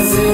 is